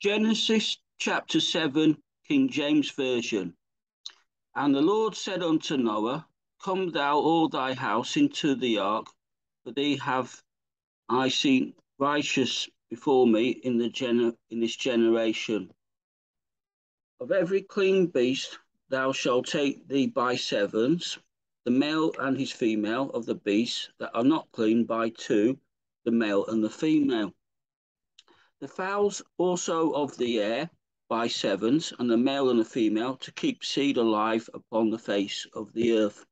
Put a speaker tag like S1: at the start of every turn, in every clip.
S1: Genesis chapter 7, King James Version. And the Lord said unto Noah, Come thou all thy house into the ark, for thee have I seen righteous before me in the gener- in this generation. Of every clean beast thou shalt take thee by sevens, the male and his female of the beasts that are not clean by two, the male and the female the fowls also of the air by sevens, and the male and the female, to keep seed alive upon the face of the earth.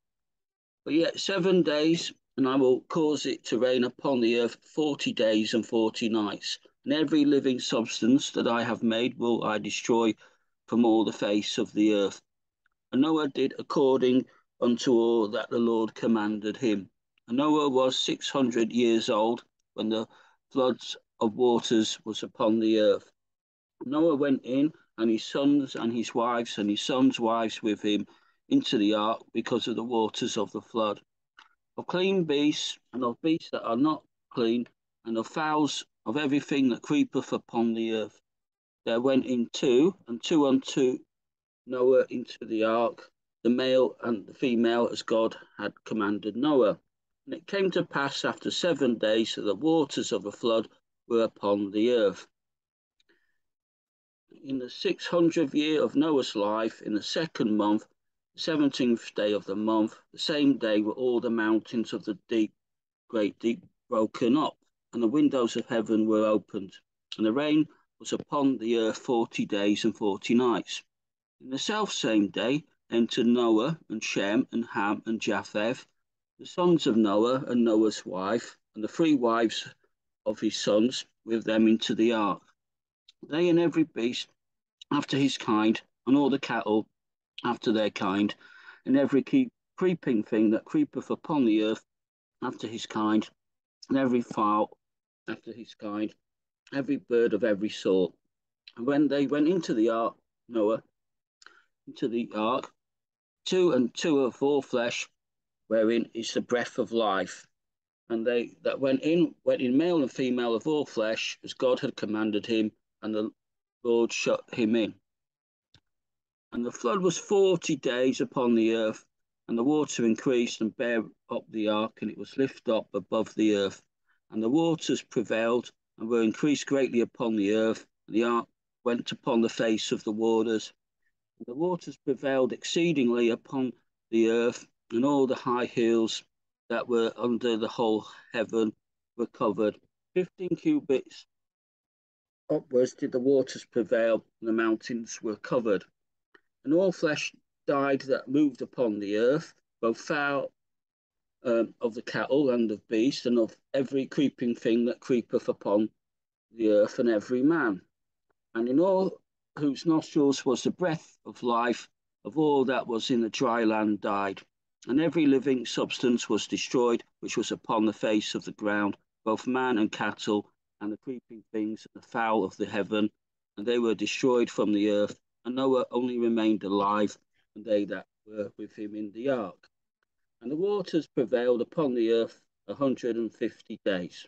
S1: But yet seven days, and I will cause it to rain upon the earth forty days and forty nights, and every living substance that I have made will I destroy from all the face of the earth. And Noah did according unto all that the Lord commanded him. And Noah was six hundred years old when the floods of waters was upon the earth. Noah went in, and his sons and his wives, and his sons' wives with him, into the ark because of the waters of the flood. Of clean beasts, and of beasts that are not clean, and of fowls, of everything that creepeth upon the earth. There went in two, and two unto Noah into the ark, the male and the female, as God had commanded Noah. And it came to pass after seven days that the waters of the flood were upon the earth. In the 600th year of Noah's life, in the second month, the 17th day of the month, the same day were all the mountains of the deep, great deep, broken up, and the windows of heaven were opened, and the rain was upon the earth forty days and forty nights. In the self same day entered Noah and Shem and Ham and Japheth, the sons of Noah and Noah's wife, and the three wives of his sons with them into the ark. They and every beast after his kind, and all the cattle after their kind, and every creeping thing that creepeth upon the earth after his kind, and every fowl after his kind, every bird of every sort. And when they went into the ark, Noah, into the ark, two and two of all flesh, wherein is the breath of life and they that went in went in male and female of all flesh, as God had commanded him, and the Lord shut him in. And the flood was forty days upon the earth, and the water increased and bare up the ark, and it was lifted up above the earth. And the waters prevailed and were increased greatly upon the earth, and the ark went upon the face of the waters. And the waters prevailed exceedingly upon the earth, and all the high hills that were under the whole heaven were covered. Fifteen cubits upwards did the waters prevail, and the mountains were covered. And all flesh died that moved upon the earth, both fowl um, of the cattle and of beasts, and of every creeping thing that creepeth upon the earth, and every man. And in all whose nostrils was the breath of life, of all that was in the dry land died and every living substance was destroyed which was upon the face of the ground, both man and cattle, and the creeping things, and the fowl of the heaven, and they were destroyed from the earth. And Noah only remained alive, and they that were with him in the ark. And the waters prevailed upon the earth a hundred and fifty days.